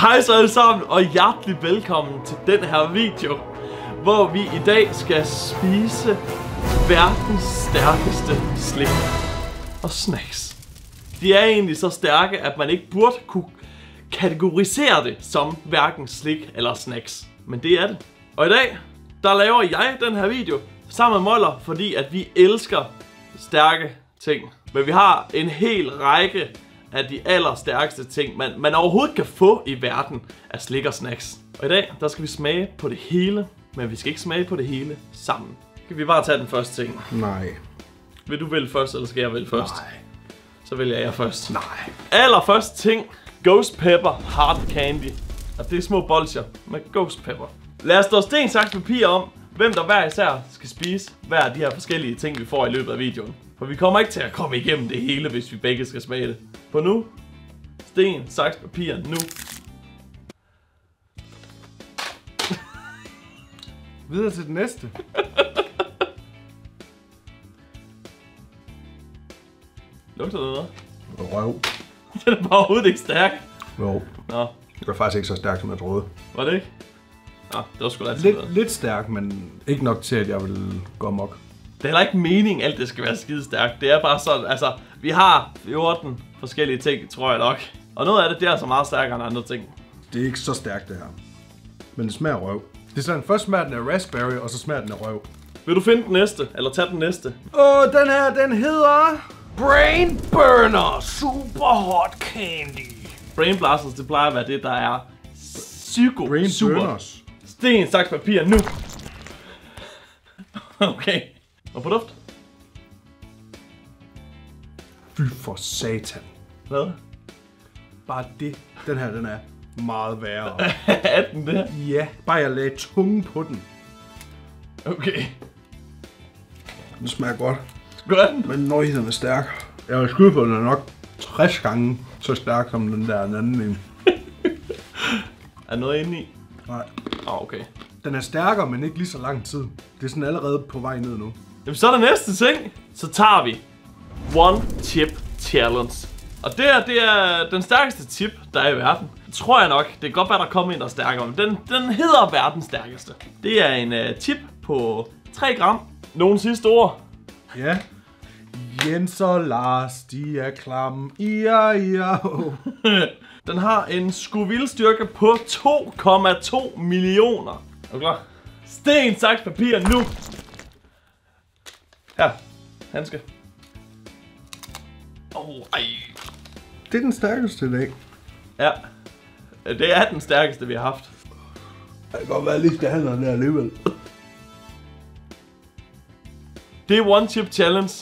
Hej så alle sammen, og hjertelig velkommen til den her video, hvor vi i dag skal spise verdens stærkeste slik og snacks. De er egentlig så stærke, at man ikke burde kunne kategorisere det som hverken slik eller snacks. Men det er det. Og i dag, der laver jeg den her video sammen med Moller, fordi at vi elsker stærke ting. Men vi har en hel række af de allerstærkeste ting, man, man overhovedet kan få i verden af slik og snacks. Og i dag, der skal vi smage på det hele, men vi skal ikke smage på det hele sammen. Kan vi bare tage den første ting? Nej. Vil du vælge først, eller skal jeg vælge først? Nej. Så vælger jeg først. Nej. Allerførste ting, Ghost Pepper Hard Candy. Og det er små bolcher med Ghost Pepper. Lad os stå sten, saks, papir om, hvem der hver især skal spise hver af de her forskellige ting, vi får i løbet af videoen. For vi kommer ikke til at komme igennem det hele, hvis vi begge skal smage det. På nu, sten, saks, papir, nu. Videre til den næste. Lugter det noget? Røv. Den er bare overhovedet ikke stærk. Jo. Nå, Det var faktisk ikke så stærkt, som jeg troede. var det ikke? Nå, det var sgu da altid Lidt, lidt stærk, men ikke nok til, at jeg vil gå amok. Det er heller ikke meningen, alt det skal være skide stærkt. Det er bare sådan, altså, vi har 14 forskellige ting, tror jeg nok. Og noget af det, det er altså meget stærkere end andre ting. Det er ikke så stærkt, det her. Men det smager røv. Det er sådan, først smager den af raspberry, og så smager den af røv. Vil du finde den næste, eller tage den næste? Åh, den her, den hedder... Brain Burner Super Hot Candy. Brain Blasters, det plejer at være det, der er psyko Brain super. Burners. Sten, saks, papir, nu! Okay. Og på duft? Fy for satan. Hvad? Bare det. Den her, den er meget værre. er den der? ja, bare jeg lagde tungen på den. Okay. Den smager godt. Gør den? Men nøjheden er stærk. Jeg vil skyde på, den er nok 60 gange så stærk som den der den anden en. Er noget inde i? Nej. Ah, okay. Den er stærkere, men ikke lige så lang tid. Det er sådan allerede på vej ned nu. Jamen, så er der næste ting. Så tager vi One Chip Challenge. Og det er, det er den stærkeste chip, der er i verden. Tror jeg nok. Det kan godt være, der kommer en, der er stærkere. Men den, den hedder verdens stærkeste. Det er en uh, chip på 3 gram. Nogle sidste ord. Ja. Jens og Lars, de er klamme. Ja, ja. Oh. Den har en Scoville styrke på 2,2 millioner. Er du klar? Sten, saks, papir, nu! Her. Handske. Åh, oh, ej. Det er den stærkeste i dag. Ja. Det er den stærkeste, vi har haft. Det kan godt være, jeg lige skal have noget der alligevel. Det er One Chip Challenge.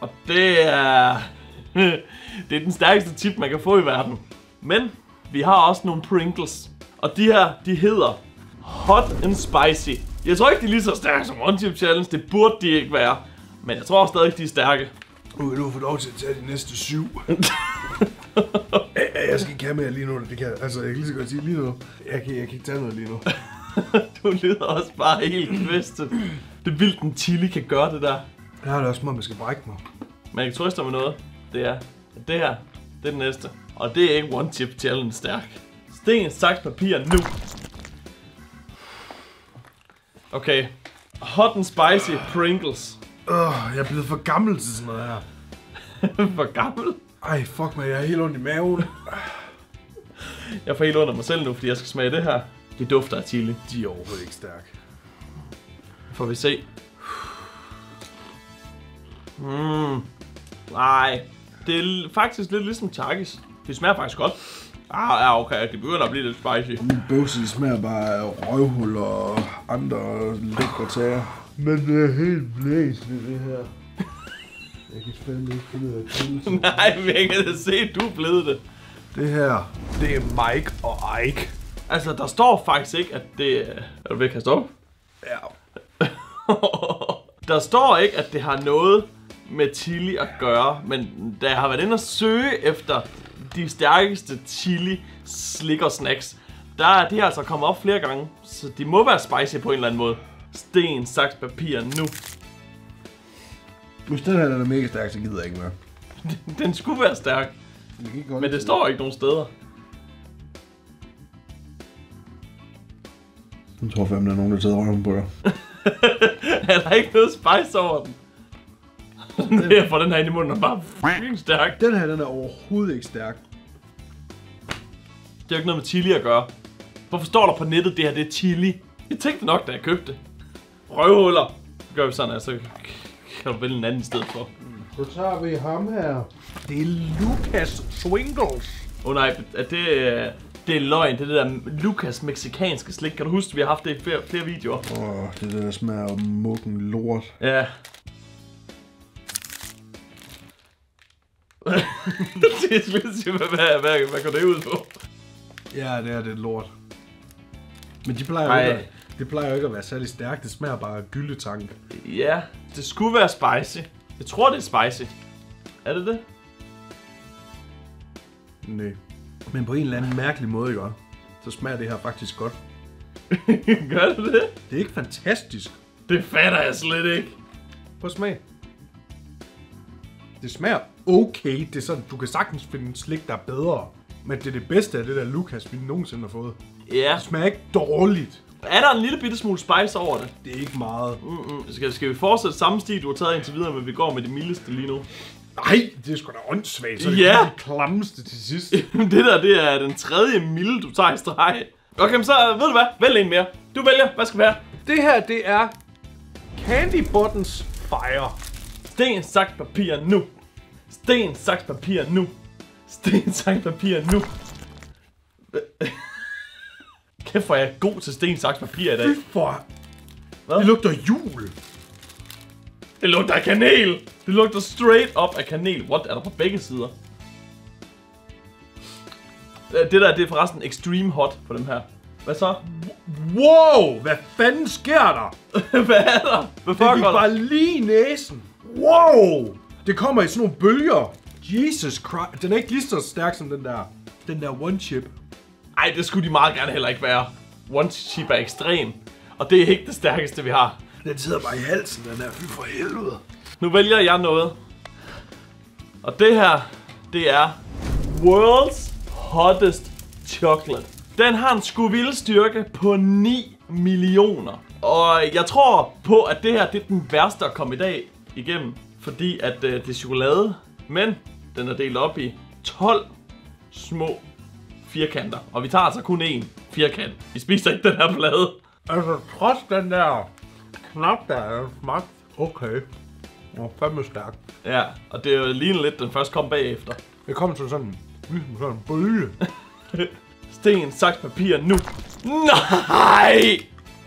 Og det er... det er den stærkeste chip, man kan få i verden. Men vi har også nogle Pringles. Og de her, de hedder Hot and Spicy. Jeg tror ikke, de er lige så stærke som One Chip Challenge. Det burde de ikke være. Men jeg tror stadig, de er stærke. Nu du få lov til at tage de næste syv. Ja, jeg skal ikke have mere lige nu, det kan jeg. Altså, jeg kan lige så godt sige lige nu. Jeg kan, jeg kan ikke tage noget lige nu. Du lyder også bare helt kvæstet. Det er vildt, en chili kan gøre det der. Jeg har det også, som om jeg skal brække mig. Men jeg kan trøste med noget. Det er, at det her, det er den næste. Og det er ikke One Chip Challenge stærk. Sten, saks, papir, nu. Okay. Hot and Spicy Pringles. Åh, jeg er blevet for gammel til sådan noget her. For gammel. Ej, fuck mig, jeg er helt ondt i maven. Jeg får helt under mig selv nu, fordi jeg skal smage det her. Det dufter af chili. De er overhovedet ikke stærke. Får vi se. Mm. Nej. Det er faktisk lidt ligesom Takis. Det smager faktisk godt. Ah, ja, okay. Det begynder at blive lidt spicy. Min bøvse smager bare af røvhul og andre lækre tager. Men det er helt blæsende, det her. Jeg kan fandme ikke finde ud af kulse. Nej, men jeg kan da se, at du er blevet det. Det her, det er Mike og Ike. Altså, der står faktisk ikke, at det er... Er du ved at kaste op? Ja. der står ikke, at det har noget med chili at gøre, men da jeg har været inde og søge efter de stærkeste chili slikker snacks, der er de altså kommet op flere gange, så de må være spicy på en eller anden måde. Sten, saks, papir, nu. Hvis den her den er mega stærk, så gider jeg ikke mere. Den skulle være stærk, Det godt men det står ikke nogen steder. Jeg tror fandme, der er nogen, der tager røven på dig. er der ikke noget spice over den? det er for den her ind i munden er bare fucking stærk. Den her, den er overhovedet ikke stærk. Det har ikke noget med chili at gøre. Hvorfor står der på nettet, det her det er chili? Jeg tænkte nok, da jeg købte det. Røvhuller. Så gør vi sådan, altså kan du vælge en anden i stedet for. Så tager vi ham her. Det er Lucas Swingles. Åh oh, nej, er det, øh, det er løgn. Det er det der Lucas meksikanske slik. Kan du huske, vi har haft det i flere, flere videoer? Åh, oh, det er der smager af mukken lort. Ja. det er slet hvad, hvad, hvad, hvad går det ud på? Ja, det er det lort. Men de plejer, Ej. jo det plejer jo ikke at være særlig stærkt. Det smager bare af gyldetank. Ja, det skulle være spicy. Jeg tror, det er spicy. Er det det? Nej. Men på en eller anden mærkelig måde, ikke? Så smager det her faktisk godt. Gør det det? Det er ikke fantastisk. Det fatter jeg slet ikke. På smag. Det smager okay. Det er sådan, du kan sagtens finde en slik, der er bedre. Men det er det bedste af det der Lucas, vi nogensinde har fået. Ja. Det smager ikke dårligt. Er der en lille bitte smule spice over det? Det er ikke meget. Mm-mm. Skal, skal vi fortsætte samme stil, du har taget indtil videre, men vi går med det mildeste lige nu? Nej, det er sgu da åndssvagt. Så er det Ja. det klamste til sidst. det der, det er den tredje milde, du tager i streg. Okay, så ved du hvad? Vælg en mere. Du vælger. Hvad skal være? Det her, det er Candy Buttons Fire. Sten, saks, papir nu. Sten, saks, papir nu. Sten, saks, papir nu. Kæft, hvor er jeg god til sten, saks, papir i dag. Fy for... Hvad? Det lugter jul. Det lugter af kanel. Det lugter straight up af kanel. What? Er der på begge sider? Øh, Det der, det er forresten extreme hot på dem her. Hvad så? Wow, hvad fanden sker der? Hvad er der? Hvad Det gik bare lige næsen. Wow! Det kommer i sådan nogle bølger. Jesus Christ. Den er ikke lige så stærk som den der, den der one chip. Ej, det skulle de meget gerne heller ikke være. One chip er ekstrem. Og det er ikke det stærkeste, vi har. Den sidder bare i halsen, den der. Fy for helvede. Nu vælger jeg noget. Og det her, det er World's Hottest Chocolate. Den har en Scoville styrke på 9 millioner. Og jeg tror på, at det her det er den værste at komme i dag igennem. Fordi at øh, det er chokolade, men den er delt op i 12 små firkanter. Og vi tager altså kun én firkant. Vi spiser ikke den her plade. Altså, trods den der knap der er smagt okay. Og fandme stærk. Ja, og det er jo lige lidt, den først kom bagefter. Det kom til sådan, ligesom sådan en bølge. Sten, saks, papir nu. Nej!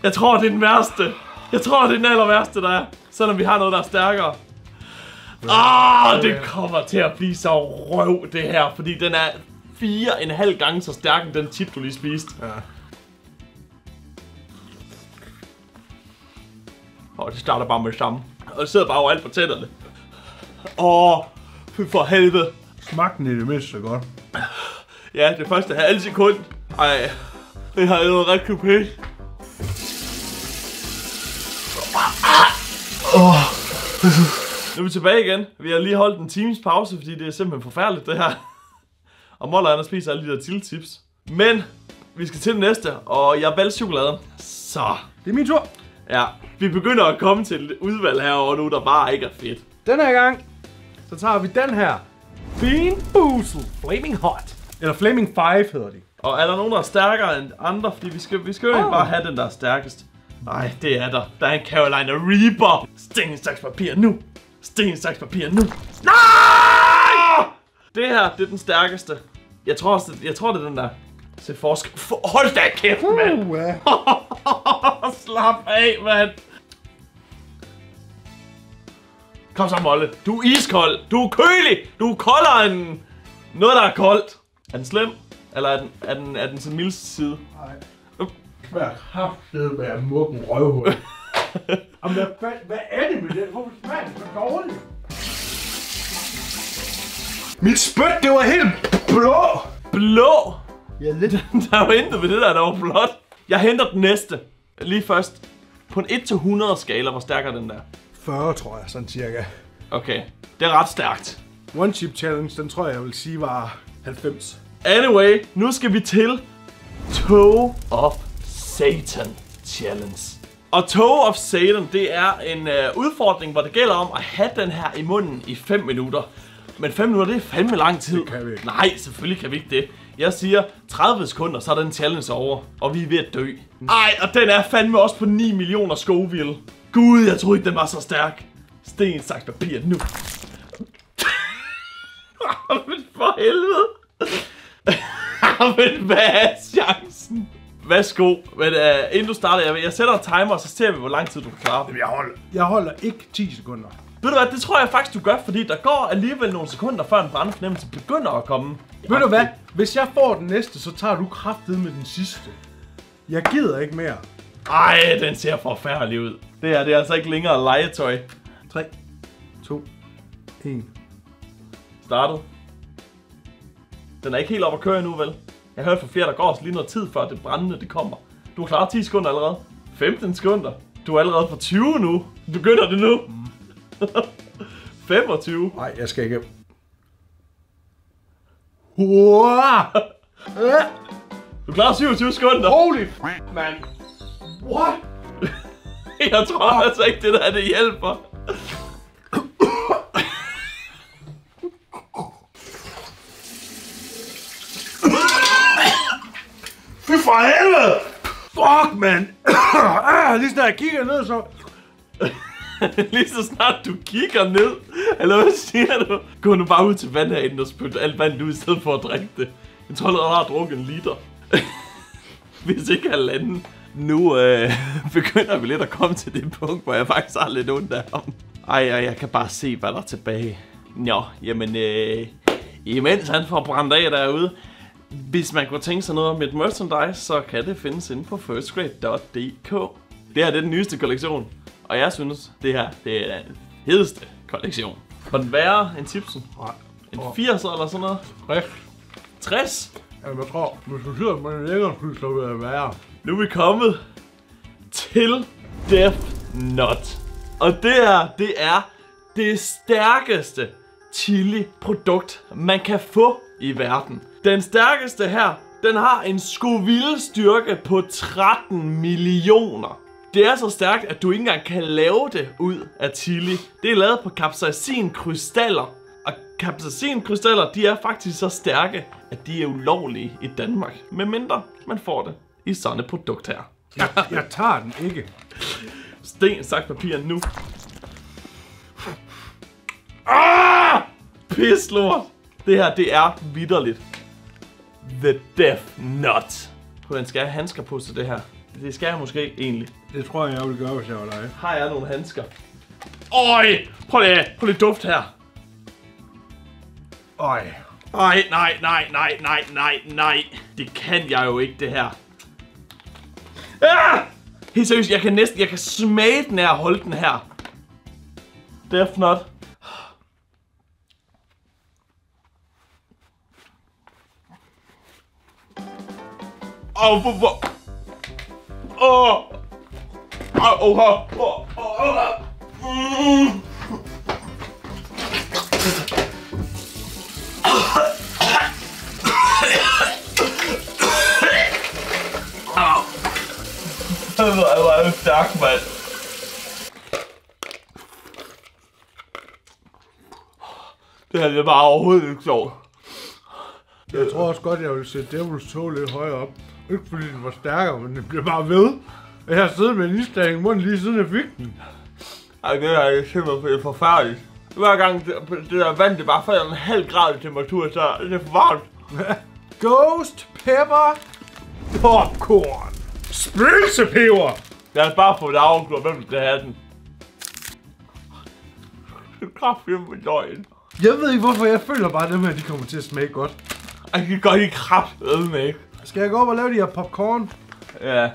Jeg tror, det er den værste. Jeg tror, det er den aller værste, der er. Selvom vi har noget, der er stærkere. Ah, det kommer til at blive så røv, det her. Fordi den er fire en halv gange så stærk, end den chip, du lige spiste. Ja. Og det starter bare med det samme. Og det sidder bare overalt på tænderne. Åh, fy for helvede. Smagten i det mindste godt. Ja, det første halve sekund. Ej, det har noget rigtig pænt. Nu er vi tilbage igen. Vi har lige holdt en times pause, fordi det er simpelthen forfærdeligt det her. Og Moller han spist alle de der tips. Men vi skal til det næste, og jeg valgte chokolade. Så, Det er min tur. ja. Vi begynder at komme til et udvalg herovre nu, der bare ikke er fedt. Den her gang, så tager vi den her. Bean Boozled Flaming Hot. Eller Flaming 5 hedder de. Og er der nogen, der er stærkere end andre? Fordi vi skal, vi skal jo ikke bare have den, der er stærkest. Nej, det er der. Der er en Carolina Reaper. Sten, saks, papir nu. Sten, saks, papir nu. Nej! Det her, det er den stærkeste. Jeg tror, også, det, jeg tror det er den der. Se forskel. For, hold da kæft, mand. Uh, ja. Slap af, mand. Kom så, Molle. Du er iskold. Du er kølig. Du er koldere end noget, der er koldt. Er den slem? Eller er den, er den, er den til milds side? Nej. Hvad kraftet med at mukken røvhul. Jamen, hvad, fanden- hvad er det med det? Hvorfor smager det så dårligt? Mit spyt, det var helt blå. Blå! Ja, lidt. Der er jo intet ved det der, der var blåt. Jeg henter den næste. Lige først. På en 1-100 skala, hvor stærk er den der? 40, tror jeg, sådan cirka. Okay, det er ret stærkt. One Chip Challenge, den tror jeg, jeg vil sige var 90. Anyway, nu skal vi til Toe of Satan. Challenge. Og Toe of Satan, det er en øh, udfordring, hvor det gælder om at have den her i munden i 5 minutter. Men 5 minutter, det er fandme lang tid. Det kan vi ikke. Nej, selvfølgelig kan vi ikke det. Jeg siger 30 sekunder, så er den challenge over, og vi er ved at dø. Ej, og den er fandme også på 9 millioner Scoville. Gud, jeg troede ikke, den var så stærk. Sten, sagt papir nu. Men for helvede. Men hvad er chancen? Værsgo. Men uh, inden du starter, jeg, jeg sætter en timer, og så ser vi, hvor lang tid du kan klare. Jeg holder, jeg holder ikke 10 sekunder. Ved du hvad, det tror jeg faktisk, du gør, fordi der går alligevel nogle sekunder, før en brandfornemmelse begynder at komme. Ved du hvad? Hvis jeg får den næste, så tager du kraftet med den sidste. Jeg gider ikke mere. Ej, den ser forfærdelig ud. Det her, det er altså ikke længere legetøj. 3, 2, 1. Startet. Den er ikke helt op at køre endnu, vel? Jeg har hørt fra flere, der går også lige noget tid, før det brændende det kommer. Du har klaret 10 sekunder allerede. 15 sekunder. Du er allerede på 20 nu. Begynder det nu? 25. Nej, jeg skal ikke. Wow! Du klarer 27 sekunder. Holy man. What? Jeg tror altså ikke, det der det hjælper. Fy for helvede! Fuck, man. ah, lige snart jeg kigger ned, så... Lige så snart du kigger ned, eller hvad siger du? Gå nu bare ud til vandhanen og spyt alt vand ud, i stedet for at drikke det. Jeg tror allerede, har drukket en liter. Hvis ikke halvanden. Nu øh, begynder vi lidt at komme til det punkt, hvor jeg faktisk har lidt ondt af ham. Ej, ej, jeg kan bare se, hvad der er tilbage. Nå, jamen, øh, imens han får brændt af derude, hvis man kunne tænke sig noget om et merchandise, så kan det findes inde på firstgrade.dk. Det her det er den nyeste kollektion, og jeg synes, det her det er den hedeste kollektion. Var den værre end tipsen? Nej. En 80 eller sådan noget? Rigtig. 60? Jamen, jeg tror, hvis du sidder med en længere fly, så vil det være. Nu er vi kommet til Death Nut. Og det her, det er det stærkeste chili-produkt, man kan få i verden. Den stærkeste her, den har en Scoville styrke på 13 millioner. Det er så stærkt, at du ikke engang kan lave det ud af chili. Det er lavet på capsaicin-krystaller. Og capsaicin-krystaller, de er faktisk så stærke, at de er ulovlige i Danmark. Med mindre man får det i sådan et produkt her. Jeg, jeg tager den ikke. Sten, sagt papir nu. Ah! Pis lort. Det her, det er vidderligt. The Death Nut. Den skal have handsker på til det her. Det skal jeg måske egentlig. Det tror jeg, jeg vil gøre, hvis jeg var dig. Har jeg nogle handsker? Øj! Prøv lige, prøv lige duft her. Øj. Ej, nej, nej, nej, nej, nej, nej. Det kan jeg jo ikke, det her. Ah! Helt seriøst, jeg kan næsten, jeg kan smage den at holde den her. Death Nut. Åh, hvor, hvor... Åh! Åh, åh, åh, åh, åh, åh. Mm. Det stærk, mand. Det her det er bare overhovedet ikke sjovt. Jeg tror også godt, jeg vil se Devil's Toe lidt højere op. Ikke fordi den var stærkere, men den bliver bare ved. Jeg har siddet med en isdag i munden lige siden jeg fik den. Ej, det er simpelthen forfærdeligt. Hver gang det, det der vand, det bare falder en halv grad i temperatur, så er det for varmt. Ghost Pepper Popcorn. Spøgelsepeber. Lad os bare få det afgjort, hvem skal have den. Er kraftigt med løgn. Jeg ved ikke, hvorfor jeg føler bare, at dem her, de kommer til at smage godt. Ej, det kan godt lide kraftet med, ikke? Skal jeg gå op og lave de her popcorn? Ja.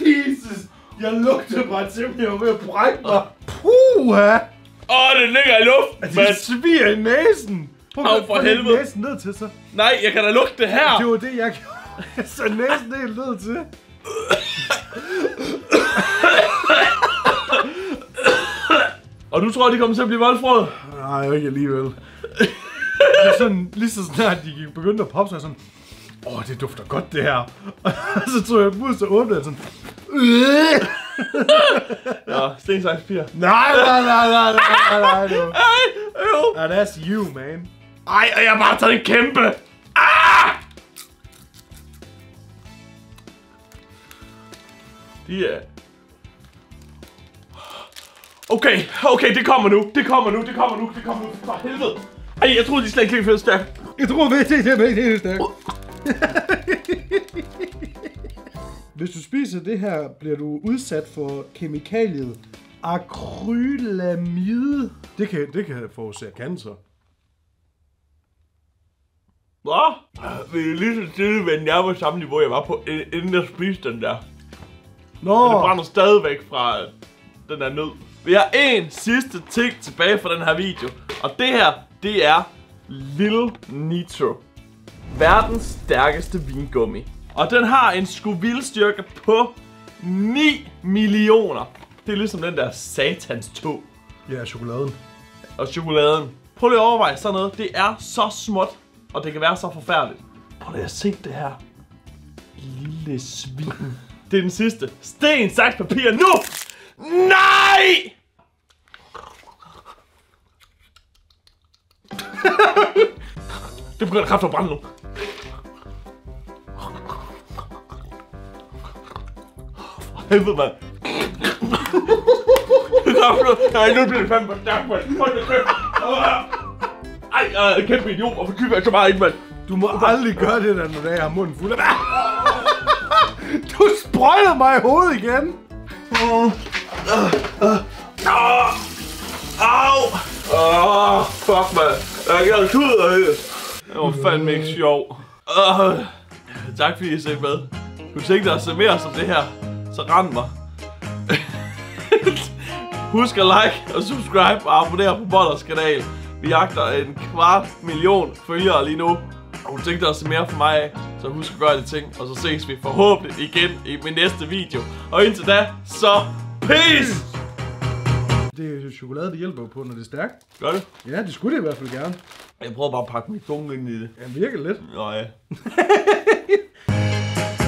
Jesus! Jeg lugter bare at jeg var ved at brække mig. Puha! Åh, oh, det ligger i luften, mand. Det sviger i næsen. Prøv at for helvede. næsen ned til, så. Nej, jeg kan da lugte det her. Det var det, jeg gjorde. Jeg så næsen helt ned til. Og du tror, de kommer til at blive voldfrød? Nej, ikke alligevel. Er sådan, lige så snart de begyndte at poppe sig sådan... Åh, oh, det dufter godt, det her. Og så tog jeg ud, så åbnede jeg sådan. Øh! Ja, sten, saks, papir. Nej, nej, nej, nej, nej, nej, nej, du. Ej, øv. Ah, that's you, man. Ej, og jeg har bare taget en kæmpe. Ah! De er... Okay, okay, det kommer nu. Det kommer nu, det kommer nu, det kommer nu. For helvede. Ej, jeg troede, de slet ikke lige følte stærkt. Jeg tror, det er det, det er det stærkt. Hvis du spiser det her, bliver du udsat for kemikaliet akrylamide. Det kan, det kan forårsage cancer. Hvad? Vi er lige så stille, men jeg var samme niveau, jeg var på, inden jeg spiste den der. Nå, Og det brænder stadigvæk fra øh, den der nød. Vi har en sidste ting tilbage fra den her video. Og det her, det er Lil Nitro. Verdens stærkeste vingummi. Og den har en Scoville styrke på 9 millioner. Det er ligesom den der satans tog ja, chokoladen. og chokoladen. Prøv lige at overveje sådan noget. Det er så småt, og det kan være så forfærdeligt. Prøv lige at se det her. Lille svin. Det er den sidste. Sten, saks, papir nu! Nej! det begynder kraftigt at brænde nu. Helvede, mand. Ej, nu bliver det fandme for stærkt, mand. Hold da kæft. Ej, jeg er en kæmpe idiot. Hvorfor kyber jeg så meget ind, mand? Du må aldrig gøre det der, når jeg har munden fuld af Du sprøjtede mig i hovedet igen. Au! Åh, fuck, mand. Jeg kan ikke ud af det. Det var fandme ikke sjov. Uh, tak fordi I så med. Du tænkte at se mere som det her, så rend mig. Husk at like og subscribe og abonnere på Bollers kanal. Vi jagter en kvart million følgere lige nu. Og du tænkte at se mere for mig af, så husk at gøre de ting. Og så ses vi forhåbentlig igen i min næste video. Og indtil da, så peace! Det er chokolade, det hjælper på, når det er stærkt. Gør det? Ja, det skulle det i hvert fald gerne. Jeg prøver bare at pakke mit tunge ind i det. Ja, virkelig lidt. Nå ja.